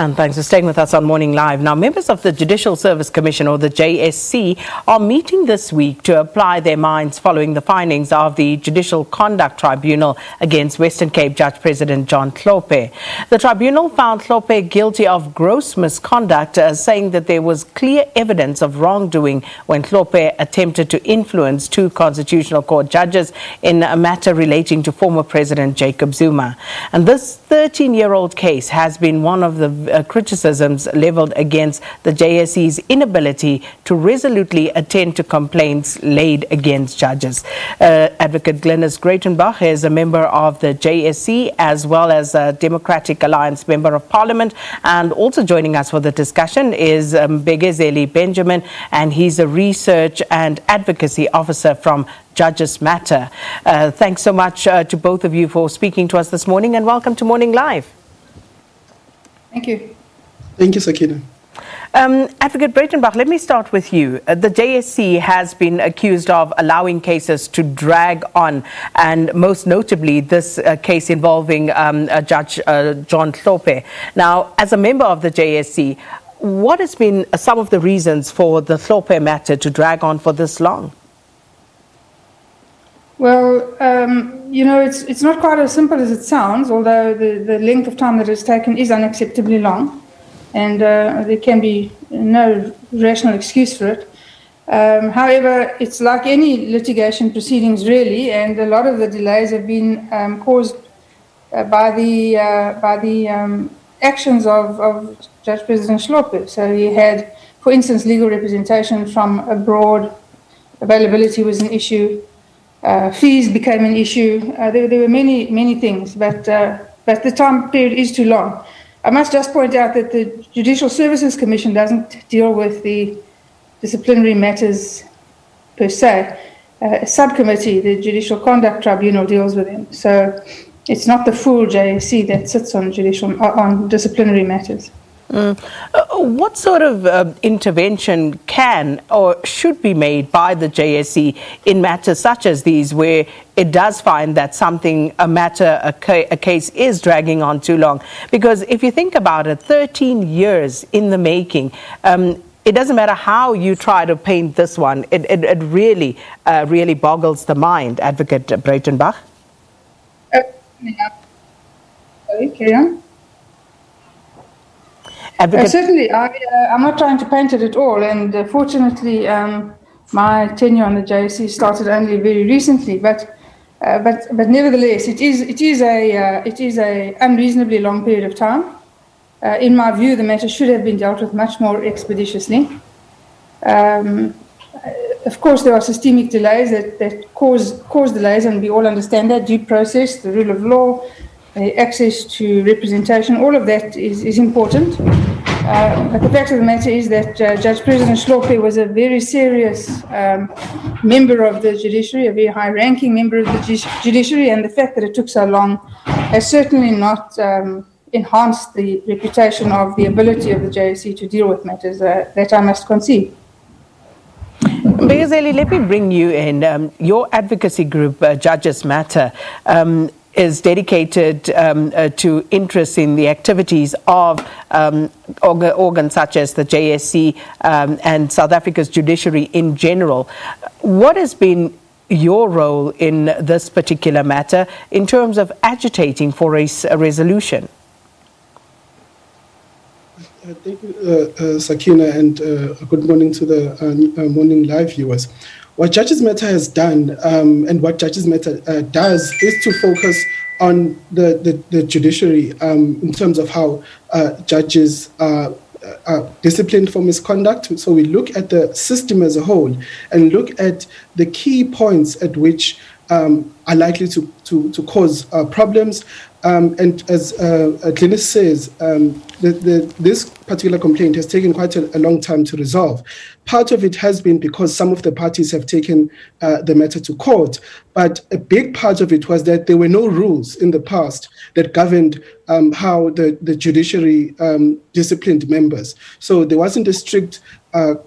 And thanks for staying with us on Morning Live. Now, members of the Judicial Service Commission, or the JSC, are meeting this week to apply their minds following the findings of the Judicial Conduct Tribunal against Western Cape Judge President John Hlophe. The tribunal found Hlophe guilty of gross misconduct, uh, saying that there was clear evidence of wrongdoing when Hlophe attempted to influence two Constitutional Court judges in a matter relating to former President Jacob Zuma. And this 13 year old case has been one of the uh, criticisms leveled against the JSC's inability to resolutely attend to complaints laid against judges. Uh, Advocate Glynnis Breytenbach is a member of the JSC as well as a Democratic Alliance Member of Parliament. And also joining us for the discussion is um, Mbekezeli Benjamin, and he's a research and advocacy officer from Judges Matter. Uh, thanks so much uh, to both of you for speaking to us this morning and welcome to Morning Live. Thank you. Thank you, Sakina. Um, Advocate Breytenbach, let me start with you. Uh, the JSC has been accused of allowing cases to drag on, and most notably, this uh, case involving um, uh, Judge uh, John Hlophe. Now, as a member of the JSC, what has been some of the reasons for the Hlophe matter to drag on for this long? Well, um, you know, it's it's not quite as simple as it sounds. Although the, the length of time that it's taken is unacceptably long, and uh, there can be no rational excuse for it. Um, however, it's like any litigation proceedings, really, and a lot of the delays have been um, caused uh, by the uh, by the um, actions of, of Judge President Hlophe. So he had, for instance, legal representation from abroad. Availability was an issue. Uh, fees became an issue. Uh, there, there, were many, many things, but, uh, but the time period is too long. I must just point out that the Judicial Services Commission doesn't deal with the disciplinary matters per se. Uh, a subcommittee, the Judicial Conduct Tribunal, deals with them. So it's not the full JSC that sits on judicial on disciplinary matters. Mm. Uh, what sort of uh, intervention can or should be made by the JSC in matters such as these, where it does find that something, a matter, a, ca- a, case is dragging on too long? Because if you think about it, 13 years in the making. Um, it doesn't matter how you try to paint this one, it, it, it really, uh, really boggles the mind, Advocate Breytenbach. Uh, yeah. Sorry, carry on. Uh, certainly, I, am uh, not trying to paint it at all. And uh, fortunately, um, my tenure on the JSC started only very recently. But, uh, but, but nevertheless, it is, it is a, uh, it is a unreasonably long period of time. In my view, the matter should have been dealt with much more expeditiously. Um, of course, there are systemic delays that, that cause, cause delays, and we all understand that due process, the rule of law, access to representation, all of that is, is important. Uh, but the fact of the matter is that uh, Judge President Hlophe was a very serious um, member of the judiciary, a very high ranking member of the judiciary, and the fact that it took so long has certainly not um, enhanced the reputation of the ability of the JSC to deal with matters uh, that I must concede. Mbekezeli, let me bring you in. Um, your advocacy group, uh, Judges Matter, um, is dedicated um, uh, to interest in the activities of um, organs such as the JSC um, and South Africa's judiciary in general. What has been your role in this particular matter in terms of agitating for a, a resolution? Uh, thank you, uh, uh Sakina, and uh, good morning to the morning live viewers. What Judges Matter has done um, and what Judges Matter uh, does is to focus on the, the, the judiciary um, in terms of how uh, judges are, are disciplined for misconduct. So we look at the system as a whole and look at the key points at which um, are likely to, to, to cause uh, problems. Um, and as uh, Glynnis says, um, the, the, this particular complaint has taken quite a, a, long time to resolve. Part of it has been because some of the parties have taken uh, the matter to court, but a big part of it was that there were no rules in the past that governed um, how the, the judiciary um, disciplined members. So there wasn't a strict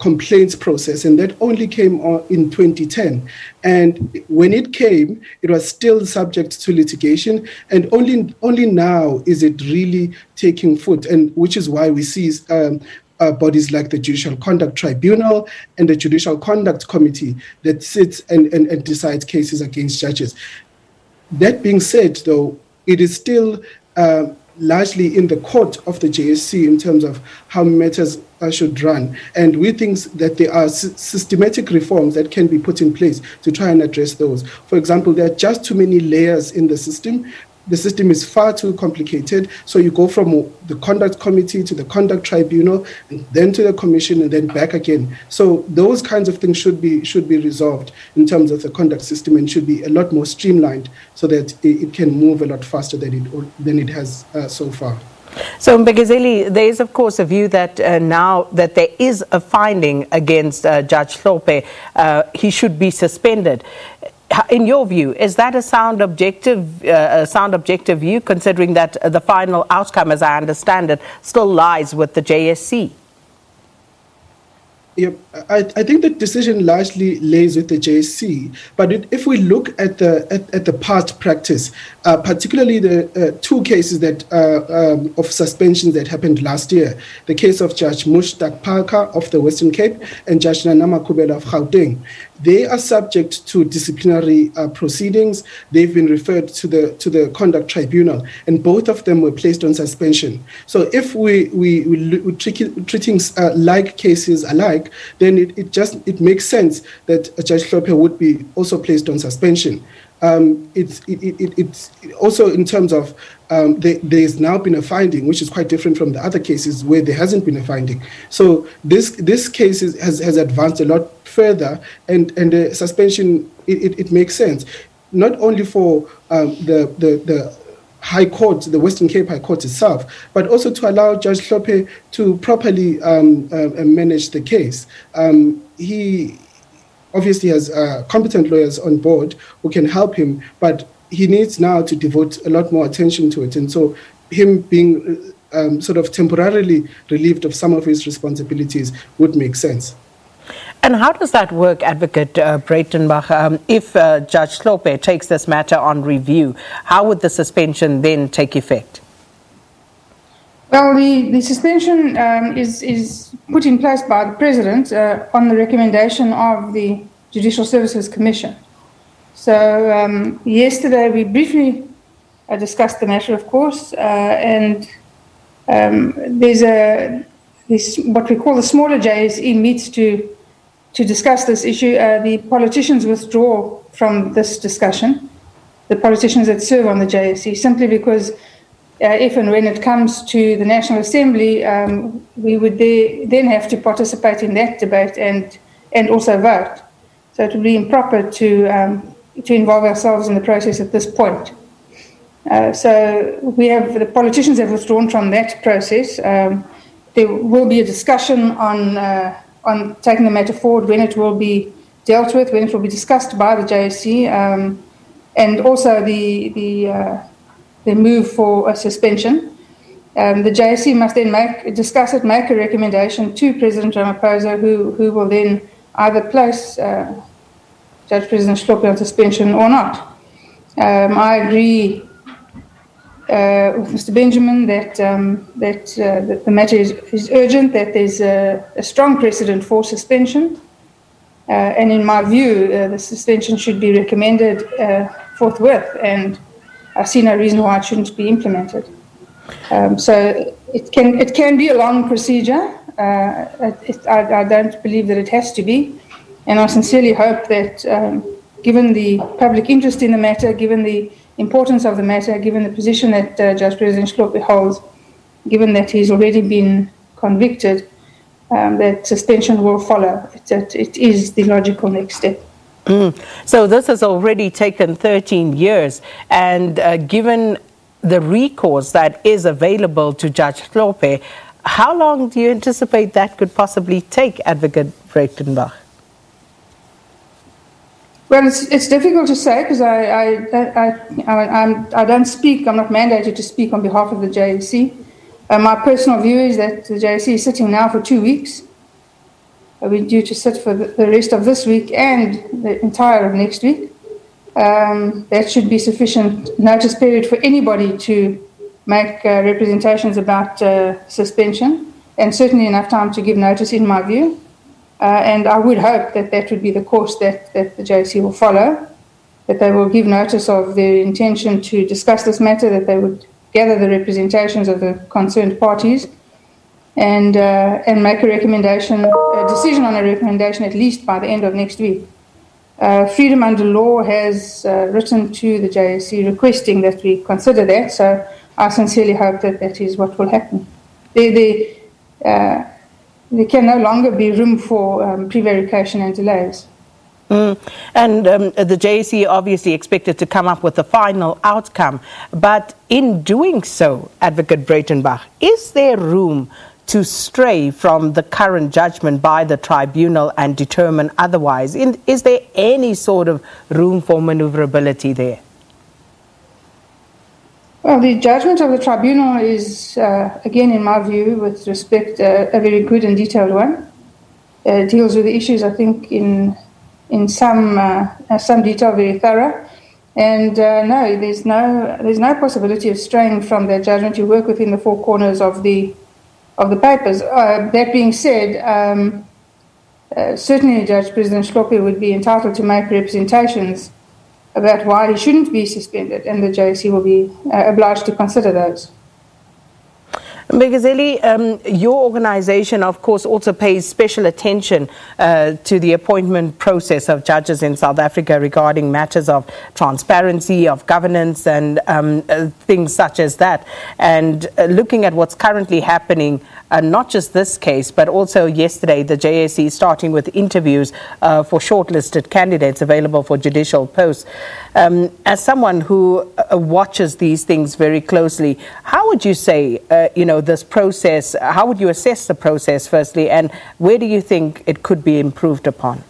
complaints process, and that only came in 2010. And when it came, it was still subject to litigation, and only only now is it really taking foot, and which is why we see um, uh, bodies like the Judicial Conduct Tribunal and the Judicial Conduct Committee that sits and, and, and decides cases against judges. That being said, though, it is still uh, largely in the court of the JSC in terms of how matters uh, should run. And we think that there are systematic reforms that can be put in place to try and address those. For example, there are just too many layers in the system the system is far too complicated. So you go from the conduct committee to the conduct tribunal, and then to the commission, and then back again. So those kinds of things should be should be resolved in terms of the conduct system and should be a lot more streamlined so that it, it can move a lot faster than it than it has uh, so far. So, Mbekezeli, there is, of course, a view that uh, now that there is a finding against uh, Judge Hlophe, uh, he should be suspended in your view, is that a sound objective, uh, a sound objective view, considering that the final outcome, as I understand it, still lies with the JSC? Yeah, I, I think the decision largely lays with the JSC. But it, if we look at the at, at the past practice, uh, particularly the uh, two cases that uh, um, of suspensions that happened last year, the case of Judge Mushtaq Parker of the Western Cape and Judge Nana Makhubele of Gauteng, they are subject to disciplinary uh, proceedings. They've been referred to the to the conduct tribunal, and both of them were placed on suspension. So if we we, we, we treating uh, like cases alike, then it, it just it makes sense that Judge Hlophe would be also placed on suspension. Um, it's it, it, it's also in terms of um, there, there's now been a finding, which is quite different from the other cases where there hasn't been a finding. So this this case is, has has advanced a lot further, and and the suspension it, it, it makes sense, not only for um, the the the High Court, the Western Cape High Court itself, but also to allow Judge Hlophe to properly um, uh, manage the case. Um, he obviously has uh, competent lawyers on board who can help him, but he needs now to devote a lot more attention to it. And so, him being uh, um, sort of temporarily relieved of some of his responsibilities would make sense. And how does that work, Advocate uh, Breytenbach? Um, if uh, Judge Hlophe takes this matter on review, how would the suspension then take effect? Well, the, the suspension um, is, is put in place by the President uh, on the recommendation of the Judicial Services Commission. So, um, yesterday we briefly uh, discussed the matter, of course, uh, and um, there's a this, what we call the smaller JSC meets to to discuss this issue. Uh, the politicians withdraw from this discussion, the politicians that serve on the JSC, simply because uh, if and when it comes to the National Assembly, um, we would then have to participate in that debate and, and also vote. So it would be improper to, um, to involve ourselves in the process at this point. Uh, so we have the politicians have withdrawn from that process. Um, there will be a discussion on uh, on taking the matter forward when it will be dealt with, when it will be discussed by the JSC, um, and also the the uh, the move for a suspension. Um, the JSC must then make, discuss it, make a recommendation to President Ramaphosa, who, who will then either place uh, Judge President Hlophe on suspension or not. Um, I agree uh, with Mr. Benjamin that um, that, uh, that, the matter is, is urgent, that there's a, a, strong precedent for suspension, uh, and in my view, uh, the suspension should be recommended uh, forthwith. And I see no reason why it shouldn't be implemented. Um, so it can it can be a long procedure. Uh, it, I, I, don't believe that it has to be, and I sincerely hope that, um, given the public interest in the matter, given the importance of the matter, given the position that uh, Judge President Hlophe holds, given that he's already been convicted, um, that suspension will follow. That it is the logical next step. Mm. So this has already taken 13 years, and uh, given the recourse that is available to Judge Hlophe, how long do you anticipate that could possibly take, Advocate Breytenbach? Well, it's, it's difficult to say because I, I, I, I, I'm, I don't speak, I'm not mandated to speak on behalf of the JSC. Uh, my personal view is that the JSC is sitting now for two weeks we're due to sit for the rest of this week and the entire of next week. Um, that should be sufficient notice period for anybody to make uh, representations about uh, suspension, and certainly enough time to give notice, in my view. Uh, and I would hope that that would be the course that, that the JSC will follow, that they will give notice of their intention to discuss this matter, that they would gather the representations of the concerned parties, and, uh, and make a recommendation, a decision on a recommendation at least by the end of next week. Uh, Freedom Under Law has uh, written to the JSC requesting that we consider that, so I sincerely hope that that is what will happen. There, there, uh, there can no longer be room for um, prevarication and delays. Mm. And um, the JSC obviously expected to come up with a final outcome, but in doing so, Advocate Breytenbach, is there room to stray from the current judgment by the tribunal and determine otherwise? In, is there any sort of room for maneuverability there? Well, the judgment of the tribunal is, uh, again, in my view, with respect, uh, a very good and detailed one. It deals with the issues, I think, in in some uh, some detail, very thorough. And uh, no, there's no there's no possibility of straying from that judgment. You work within the four corners of the of the papers. Uh, that being said, um, uh, certainly Judge President Hlophe would be entitled to make representations about why he shouldn't be suspended, and the JSC will be uh, obliged to consider those. Mbekezeli, um, your organization, of course, also pays special attention uh, to the appointment process of judges in South Africa regarding matters of transparency, of governance, and um, uh, things such as that. And uh, looking at what's currently happening, uh, not just this case, but also yesterday, the JSC starting with interviews uh, for shortlisted candidates available for judicial posts. Um, as someone who uh, watches these things very closely, how would you say, you know, this process, how would you assess the process, firstly, and where do you think it could be improved upon?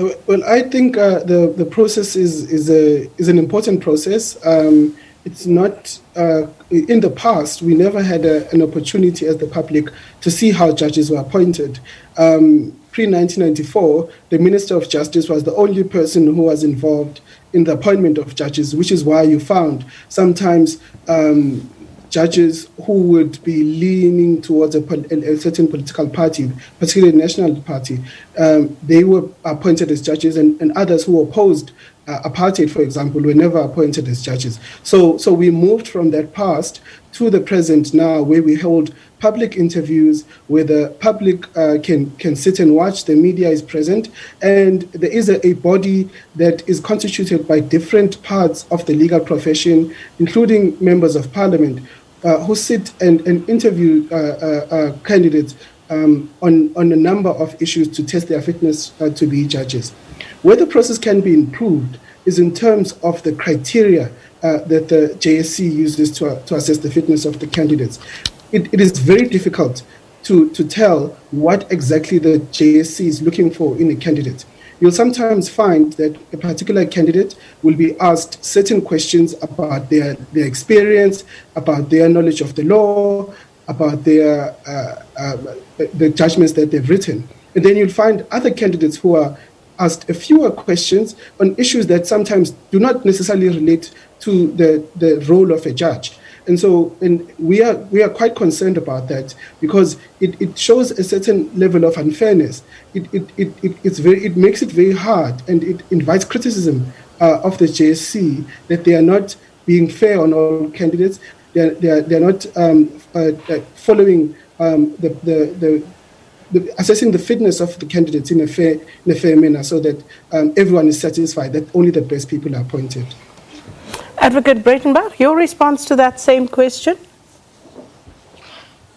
Uh, well, I think uh, the the process is is a is an important process. Um, it's not uh, in the past. We never had a, an opportunity as the public to see how judges were appointed. Um, Pre 1994, the Minister of Justice was the only person who was involved in the appointment of judges, which is why you found sometimes um, judges who would be leaning towards a, a certain political party, particularly the National Party, um, they were appointed as judges, and, and others who opposed uh, apartheid, for example, were never appointed as judges. So, so we moved from that past to the present now, where we hold public interviews where the public uh, can can sit and watch. The media is present, and there is a, a, body that is constituted by different parts of the legal profession, including members of parliament, uh, who sit and, and interview uh, uh, uh, candidates um, on, on a number of issues to test their fitness to be judges. Where the process can be improved is in terms of the criteria uh, that the JSC uses to, uh, to assess the fitness of the candidates. It, it is very difficult to, to tell what exactly the JSC is looking for in a candidate you'll sometimes find that a particular candidate will be asked certain questions about their, their experience, about their knowledge of the law, about their uh, uh, the judgments that they've written. And then you'll find other candidates who are asked a fewer questions on issues that sometimes do not necessarily relate to the, the role of a judge. And so and we are we are quite concerned about that because it, it shows a certain level of unfairness. It, it, it, it, it's very, it makes it very hard and it invites criticism uh, of the JSC that they are not being fair on all candidates. They are, they are, they are not um, uh, uh, following um, the, the, the the, assessing the fitness of the candidates in a fair in a fair manner, so that um, everyone is satisfied that only the best people are appointed. Advocate Breytenbach, your response to that same question?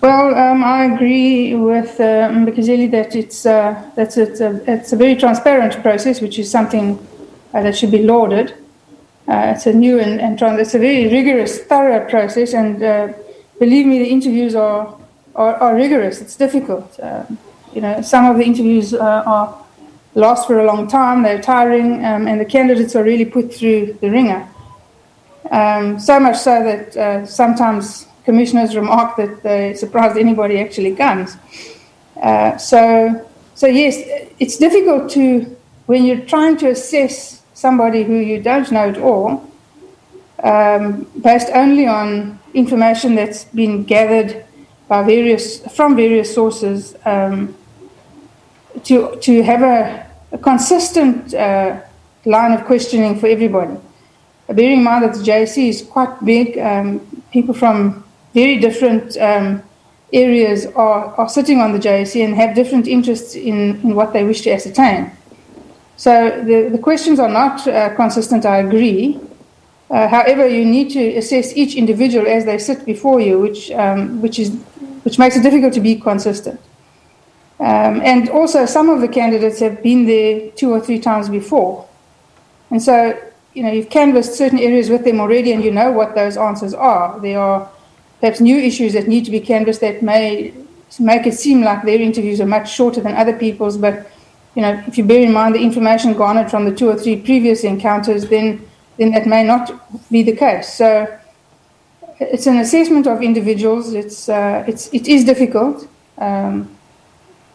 Well, um, I agree with uh, Mbekezeli that it's, uh, that's it's, a, it's a very transparent process, which is something uh, that should be lauded. Uh, it's a new and, and trans- it's a very rigorous, thorough process, and uh, believe me, the interviews are, are, are rigorous. It's difficult. Uh, you know, some of the interviews uh, are last for a long time. They're tiring, um, and the candidates are really put through the ringer. Um, so much so that uh, sometimes commissioners remark that they're surprised anybody actually comes. Uh, so, so yes, it's difficult to when you're trying to assess somebody who you don't know at all, um, based only on information that's been gathered by various from various sources, um, to to have a, a consistent uh, line of questioning for everybody. Bearing in mind that the JSC is quite big, um, people from very different um, areas are, are sitting on the JSC and have different interests in, in what they wish to ascertain. So the, the questions are not uh, consistent, I agree. Uh, however, you need to assess each individual as they sit before you, which, um, which, is, which makes it difficult to be consistent. Um, and also, some of the candidates have been there two or three times before. And so, you know, you've canvassed certain areas with them already and you know what those answers are. There are perhaps new issues that need to be canvassed that may make it seem like their interviews are much shorter than other people's. But, you know, if you bear in mind the information garnered from the two or three previous encounters, then, then that may not be the case. So it's an assessment of individuals. It's, uh, it's, it is difficult. Um,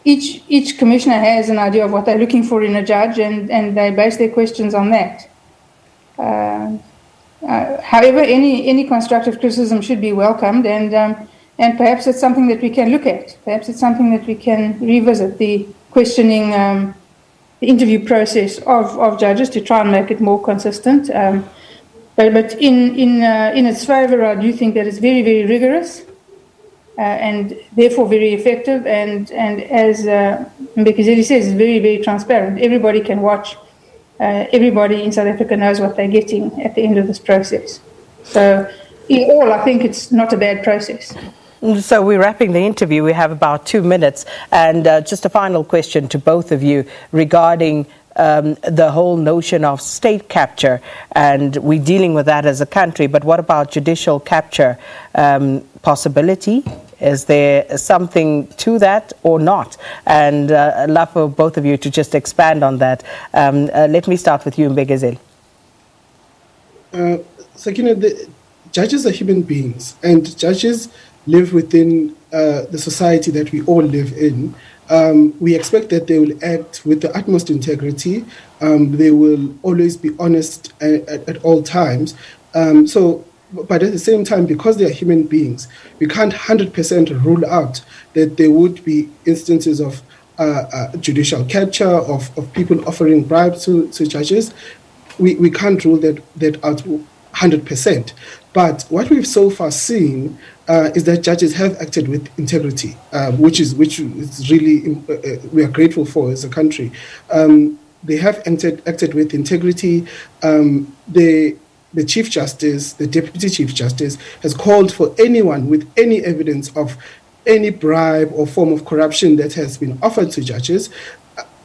each each commissioner has an idea of what they're looking for in a judge, and, and they base their questions on that. Uh, uh, however, any any constructive criticism should be welcomed, and um, and perhaps it's something that we can look at. Perhaps it's something that we can revisit the questioning, um, the interview process of, of judges to try and make it more consistent. Um, but but in in uh, in its favour, I do think that it's very very rigorous uh, and therefore very effective. And, and as uh, Mbekezeli says, it's very, very transparent. Everybody can watch. Uh, everybody in South Africa knows what they're getting at the end of this process. So, in all, I think it's not a bad process. So we're wrapping the interview. We have about two minutes. And uh, just a final question to both of you regarding um, the whole notion of state capture. And we're dealing with that as a country. But what about judicial capture um, possibility? Is there something to that or not? And uh, I'd love for both of you to just expand on that. Um, uh, let me start with you, Mbekezel. Uh, Sakina, the judges are human beings, and judges live within uh, the society that we all live in. Um, we expect that they will act with the utmost integrity. Um, they will always be honest at, at, at all times. Um, so but at the same time, because they are human beings, we can't 100% rule out that there would be instances of uh, uh, judicial capture, of, of people offering bribes to, to judges. We, we can't rule that, that out 100%. But what we've so far seen uh, is that judges have acted with integrity, uh, which is which is really uh, uh, we are grateful for as a country. Um, they have acted, acted with integrity. Um, the Chief Justice, the Deputy Chief Justice, has called for anyone with any evidence of any bribe or form of corruption that has been offered to judges.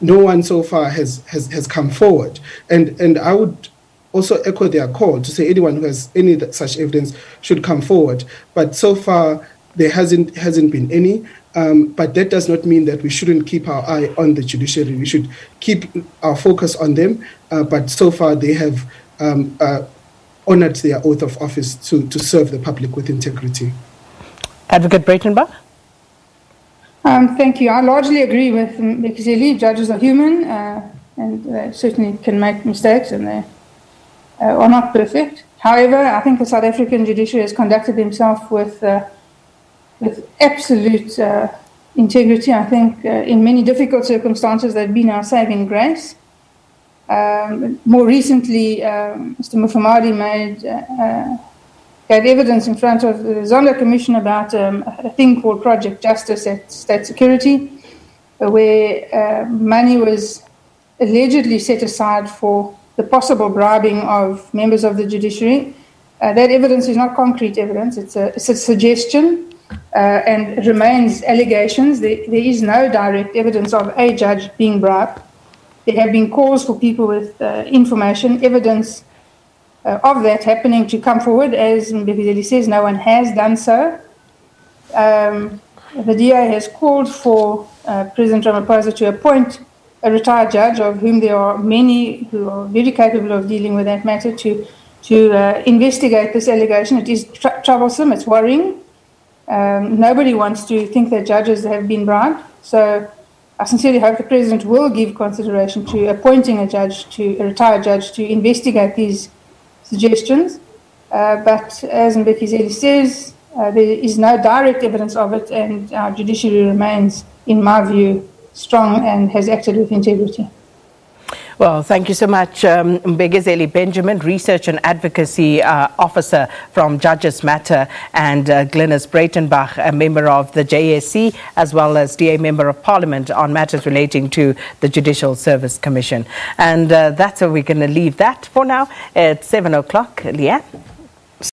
No one so far has, has, has come forward. And, and I would also echo their call to say anyone who has any such evidence should come forward. But so far, there hasn't, hasn't been any. Um, but that does not mean that we shouldn't keep our eye on the judiciary. We should keep our focus on them. Uh, but so far, they have um, uh, honored their oath of office to, to serve the public with integrity. Advocate Breytenbach? Um, thank you. I largely agree with Mbekezeli. Judges are human uh, and they certainly can make mistakes and they uh, are not perfect. However, I think the South African judiciary has conducted themselves with, uh, with absolute uh, integrity. I think uh, in many difficult circumstances they've been our saving grace. Um, more recently, um, Mr. Mufamadi made uh, gave evidence in front of the Zondo Commission about um, a thing called Project Justice at State Security, uh, where uh, money was allegedly set aside for the possible bribing of members of the judiciary. Uh, that evidence is not concrete evidence, it's a, it's a suggestion uh, and remains allegations. There, there is no direct evidence of a judge being bribed. There have been calls for people with uh, information, evidence uh, of that happening to come forward. As Mbekezeli says, no one has done so. Um, the DA has called for uh, President Ramaphosa to appoint a retired judge, of whom there are many who are very capable of dealing with that matter, to to uh, investigate this allegation. It is tr- troublesome. It's worrying. Um, nobody wants to think that judges have been bribed. So I sincerely hope the President will give consideration to appointing a judge, to a retired judge, to investigate these suggestions. Uh, but as Mbeki says, uh, there is no direct evidence of it, and our judiciary remains, in my view, strong and has acted with integrity. Well, thank you so much, um, Mbekezeli Benjamin, Research and Advocacy uh, Officer from Judges Matter, and uh, Glynnis Breytenbach, a member of the JSC, as well as DA Member of Parliament on matters relating to the Judicial Service Commission. And uh, that's where we're going to leave that for now at 7 o'clock. Leanne?